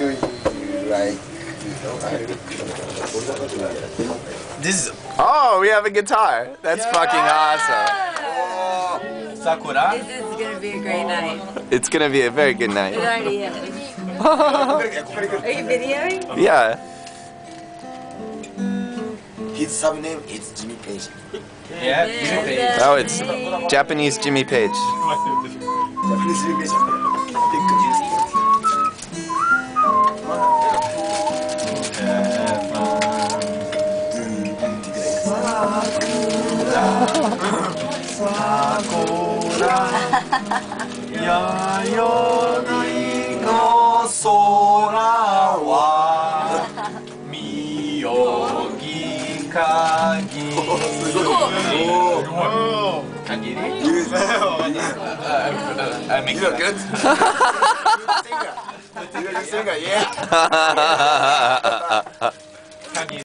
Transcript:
you like This is Oh, we have a guitar. That's fucking awesome. Oh. Sakura. This is gonna be a great night. It's gonna be a very good It night. already is. Are you videoing? yeah. his sub name is Jimmy Page. Yeah. Yeah. Oh, it's Japanese Jimmy Page. Japanese Jimmy Page. やよいの空はみよぎかぎかぎり I make it look good. singer. You singer, yeah.